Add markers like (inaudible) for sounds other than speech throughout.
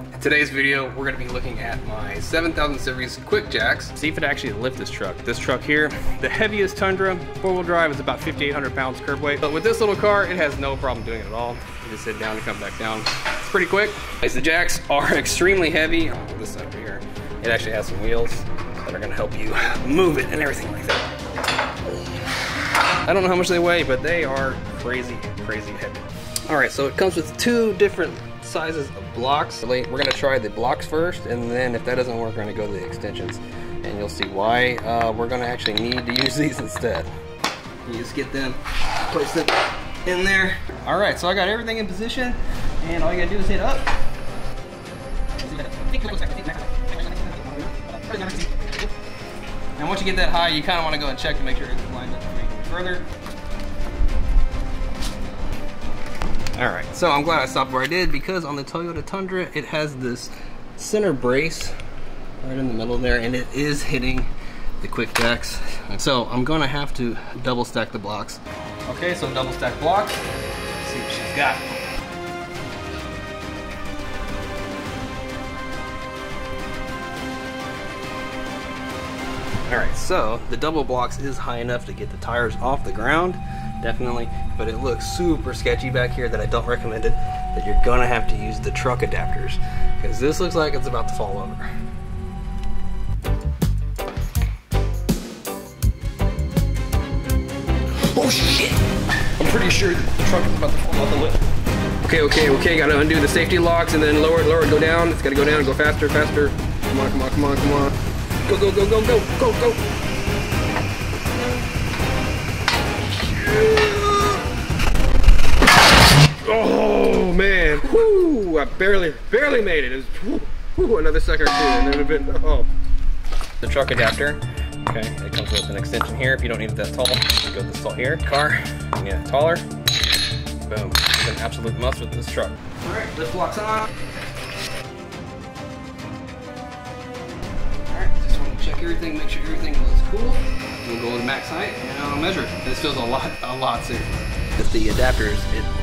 In today's video, we're gonna be looking at my 7000 series QuickJacks. See if it actually lift this truck. This truck here, the heaviest Tundra, four wheel drive is about 5,800 pounds curb weight. But with this little car, it has no problem doing it at all. You just sit down and come back down. It's pretty quick. The jacks are (laughs) extremely heavy. Oh, this side over here, it actually has some wheels that are gonna help you (laughs) move it and everything like that. I don't know how much they weigh, but they are crazy, crazy heavy. All right, so it comes with two different sizes of blocks. We're gonna try the blocks first, and then if that doesn't work, we're gonna go to the extensions. And you'll see why uh, we're gonna actually need to (laughs) use these instead. You just get them, place them in there. All right, so I got everything in position, and all you gotta do is hit up. And once you get that high, you kind of want to go and check to make sure it's lined up further. All right, so I'm glad I stopped where I did because on the Toyota Tundra, it has this center brace right in the middle there, and it is hitting the QuickJacks. So I'm gonna have to double stack the blocks. Okay, so double stack blocks. Let's see what she's got. All right, so the double blocks is high enough to get the tires off the ground, definitely, but it looks super sketchy back here that I don't recommend it, that you're gonna have to use the truck adapters, because this looks like it's about to fall over. Oh shit! I'm pretty sure the truck is about to fall off the lip. Okay, okay, okay, gotta undo the safety locks and then lower it, lower it, go down. It's gotta go down, go faster, faster. Come on, come on, come on, come on. Go, go, go, go, go, go, go. I barely, barely made it. It was whew, whew, another second or two, and it would have been. Oh, the truck adapter. Okay, it comes with an extension here. If you don't need it that tall, you go this tall here. Car, you need it taller. Boom. It's an absolute must with this truck. All right, lift locks on. All right, just want to check everything, make sure everything looks cool. We'll go to max height and I'll measure. This feels a lot, a lot safer. With the adapters, it, it works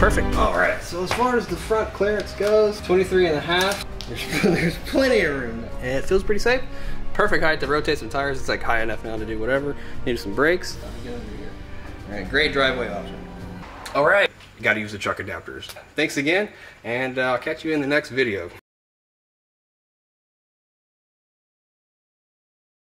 perfect. All right, so as far as the front clearance goes, 23 and a half. There's, (laughs) there's plenty of room. And it feels pretty safe. Perfect height to rotate some tires. It's like high enough now to do whatever. Need some brakes. All right, great driveway option. All right, you gotta use the truck adapters. Thanks again, and I'll catch you in the next video.